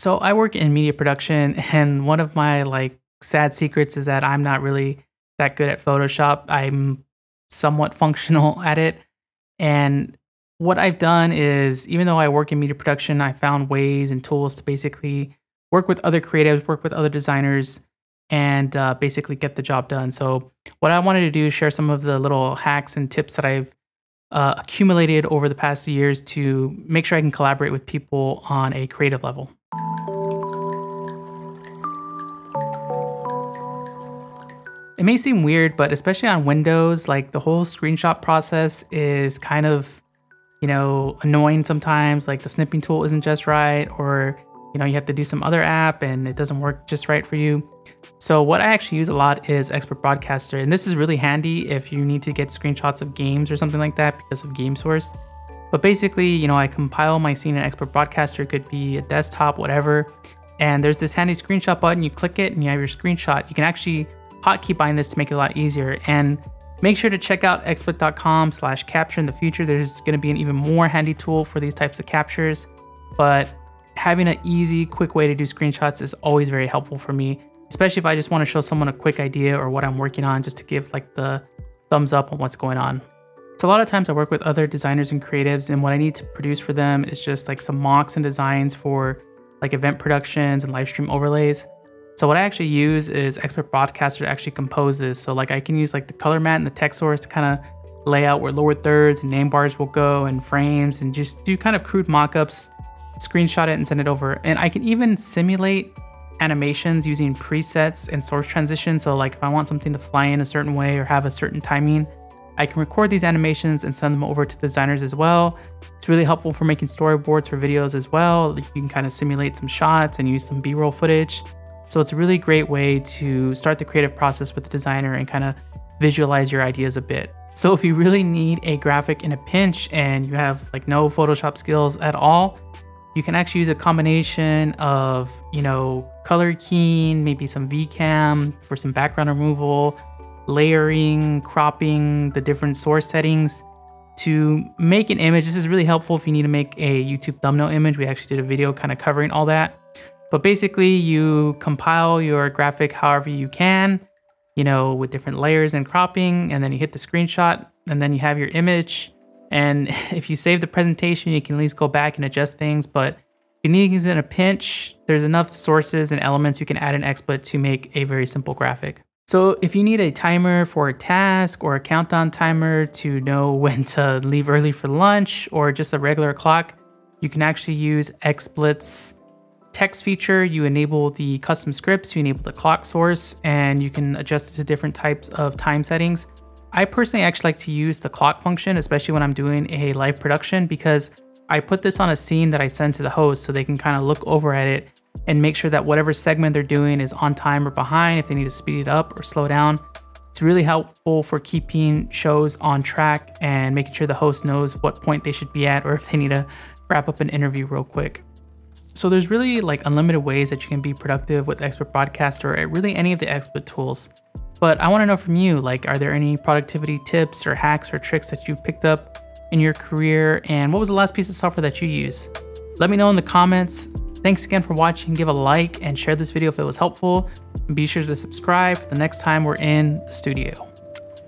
So I work in media production, and one of my like sad secrets is that I'm not really that good at Photoshop. I'm somewhat functional at it. And what I've done is, even though I work in media production, I found ways and tools to basically work with other creatives, work with other designers, and uh, basically get the job done. So, what I wanted to do is share some of the little hacks and tips that I've uh, accumulated over the past years to make sure I can collaborate with people on a creative level. It may seem weird, but especially on Windows, like the whole screenshot process is kind of, you know, annoying sometimes. Like the snipping tool isn't just right, or, you know, you have to do some other app and it doesn't work just right for you. So, what I actually use a lot is XSplit Broadcaster, and this is really handy if you need to get screenshots of games or something like that because of Game Source. But basically, you know, I compile my scene in XSplit Broadcaster, it could be a desktop, whatever. And there's this handy screenshot button, you click it and you have your screenshot. You can actually hotkey bind this to make it a lot easier. And make sure to check out xsplit.com slash capture in the future. There's going to be an even more handy tool for these types of captures. But having an easy, quick way to do screenshots is always very helpful for me, especially if I just want to show someone a quick idea or what I'm working on just to give like the thumbs up on what's going on. So a lot of times I work with other designers and creatives and what I need to produce for them is just like some mocks and designs for like event productions and live stream overlays. So what I actually use is XSplit Broadcaster to actually compose this. So like I can use like the color mat and the text source to kind of lay out where lower thirds and name bars will go and frames and just do kind of crude mockups, screenshot it and send it over. And I can even simulate animations using presets and source transitions. So like if I want something to fly in a certain way or have a certain timing, I can record these animations and send them over to designers as well. It's really helpful for making storyboards for videos as well. You can kind of simulate some shots and use some B-roll footage. So it's a really great way to start the creative process with the designer and kind of visualize your ideas a bit. So if you really need a graphic in a pinch and you have like no Photoshop skills at all, you can actually use a combination of, you know, color keying, maybe some VCam for some background removal, layering, cropping, the different source settings to make an image. This is really helpful if you need to make a YouTube thumbnail image. We actually did a video kind of covering all that. But basically, you compile your graphic however you can, you know, with different layers and cropping, and then you hit the screenshot, and then you have your image. And if you save the presentation, you can at least go back and adjust things. But if you need things in a pinch. There's enough sources and elements you can add in XSplit to make a very simple graphic. So if you need a timer for a task or a countdown timer to know when to leave early for lunch or just a regular clock, you can actually use XSplit's text feature, you enable the custom scripts, you enable the clock source, and you can adjust it to different types of time settings. I personally actually like to use the clock function, especially when I'm doing a live production, because I put this on a scene that I send to the host so they can kind of look over at it and make sure that whatever segment they're doing is on time or behind, if they need to speed it up or slow down. It's really helpful for keeping shows on track and making sure the host knows what point they should be at or if they need to wrap up an interview real quick. So there's really like unlimited ways that you can be productive with XSplit Broadcaster or really any of the XSplit tools. But I want to know from you, like, are there any productivity tips or hacks or tricks that you picked up in your career? And what was the last piece of software that you use? Let me know in the comments. Thanks again for watching. Give a like and share this video if it was helpful. And be sure to subscribe for the next time we're in the studio.